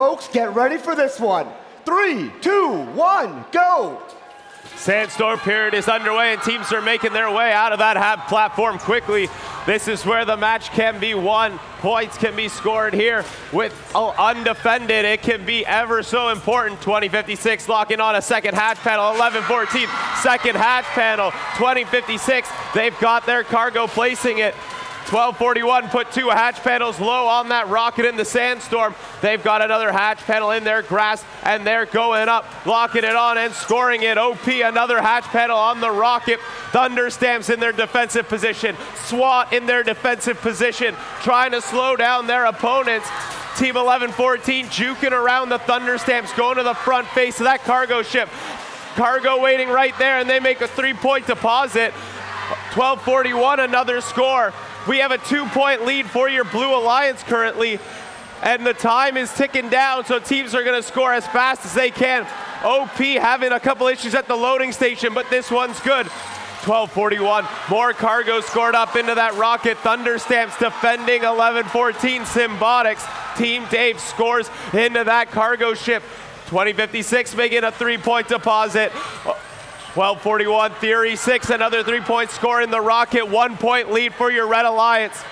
Folks, get ready for this one. Three, two, one, go! Sandstorm period is underway and teams are making their way out of that half platform quickly. This is where the match can be won. Points can be scored here with oh, undefended. It can be ever so important. 2056 locking on a second hatch panel. 1114 second hatch panel. 2056 they've got their cargo placing it 1241 put two hatch panels low on that rocket in the sandstorm. They've got another hatch panel in their grass and they're going up, locking it on and scoring it. OP another hatch panel on the rocket. Thunder Stamps in their defensive position. SWAT in their defensive position, trying to slow down their opponents. Team 1114 juking around the Thunder Stamps, going to the front face of that cargo ship. Cargo waiting right there, and they make a three point deposit. 1241, another score. We have a two point lead for your Blue Alliance currently, and the time is ticking down, so teams are going to score as fast as they can. OP having a couple issues at the loading station, but this one's good. 1241. More cargo scored up into that rocket. Thunder Stamps defending 1114 Simbotics. Team Dave scores into that cargo ship. 2056 making a three point deposit. 1241 Theory 6, another three point score in the Rocket, one point lead for your Red Alliance.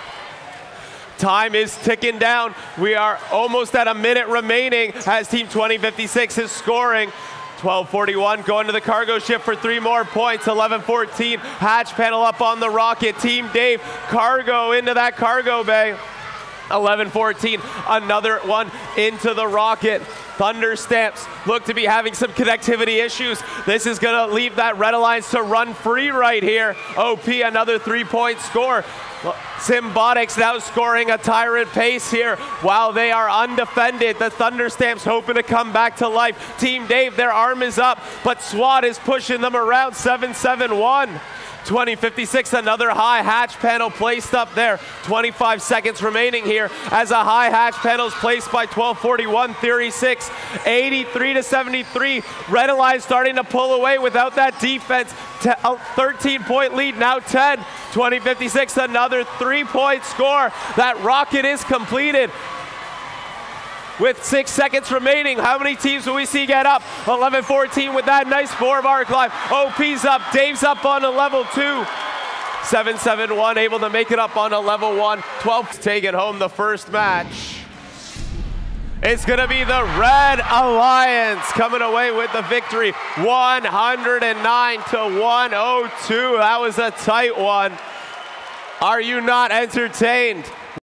Time is ticking down. We are almost at a minute remaining as Team 2056 is scoring. 1241 going to the cargo ship for three more points. 1114 hatch panel up on the rocket. Team Dave cargo into that cargo bay. 11-14, another one into the rocket. Thunder Stamps look to be having some connectivity issues. This is going to leave that Red Alliance to run free right here. OP, another three-point score. Simbotics now scoring a tyrant pace here while they are undefended. The Thunder Stamps hoping to come back to life. Team Dave, their arm is up, but SWAT is pushing them around 7-7-1. 2056, another high hatch panel placed up there. 25 seconds remaining here as a high hatch panel is placed by 1241 Theory 6. 83 to 73. Red Alliance starting to pull away without that defense. Uh, 13 point lead, now 10. 2056, another three point score. That rocket is completed with six seconds remaining. How many teams will we see get up? 11-14 with that nice four-bar climb. OP's up, Dave's up on a level two. 7-7-1 able to make it up on a level one. 12 taking home the first match. It's going to be the Red Alliance coming away with the victory 109 to 102. That was a tight one. Are you not entertained?